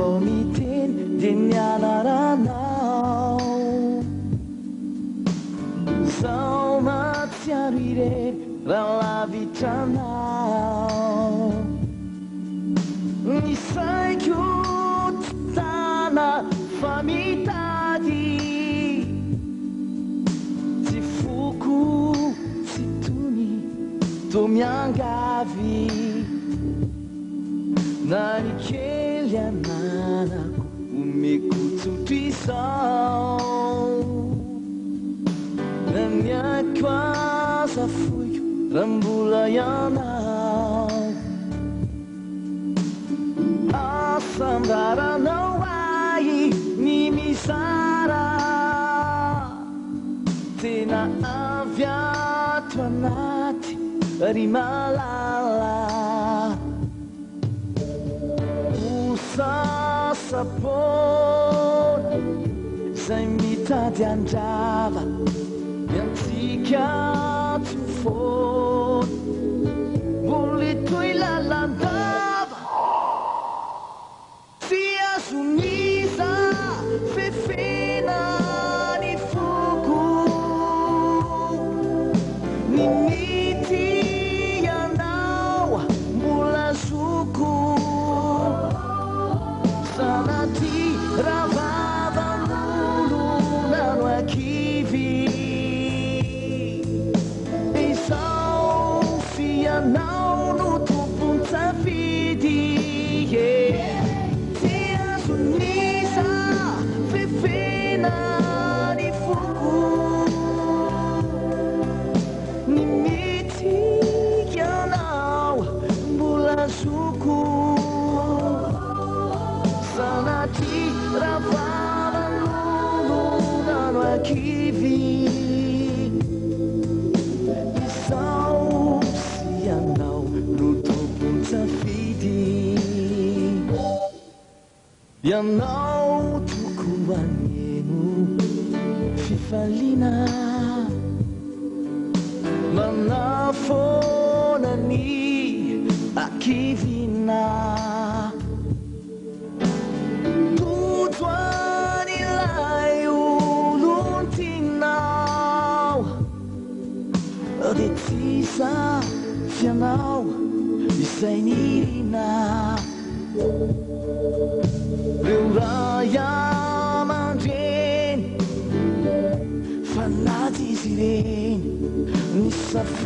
amiten denanaranao zalna tiariren ralavitrana nisaqo ttana famitadi ti foku ci tuni tomiangavi naike lianalako omekutudrisao nyaquazafoio rambulayanao asamraranaai nimisara tena aviatoanati arimala bôn zay mita diandrava miantsika tsy mifo nano tupuntafidie tisumisa fefinadifuku nimiti yana bulasuku sanati lavaan nano ynu tuku 万年 nu fifalinam 那 afona 你 i akvinatutn 来 alutn detisasnasa 你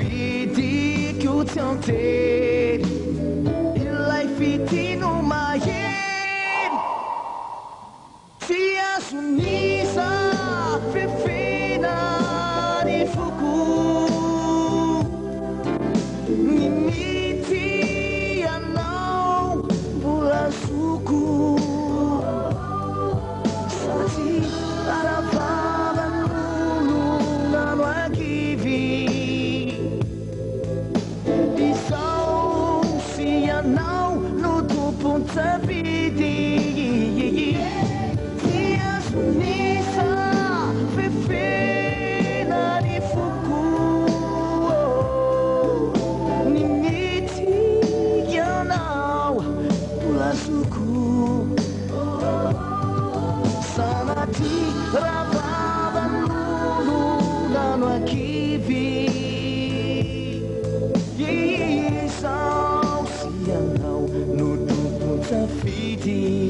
Vedi que life it in my head See us need Sana ti pity.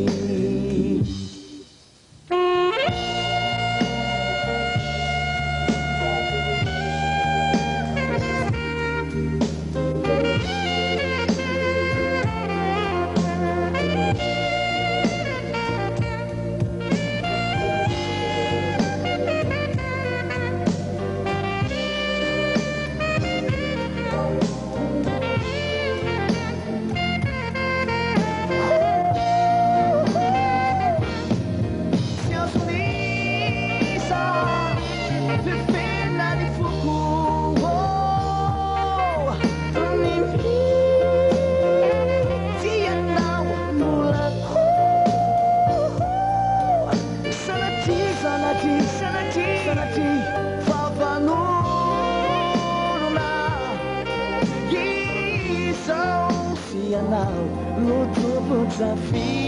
outro desafio.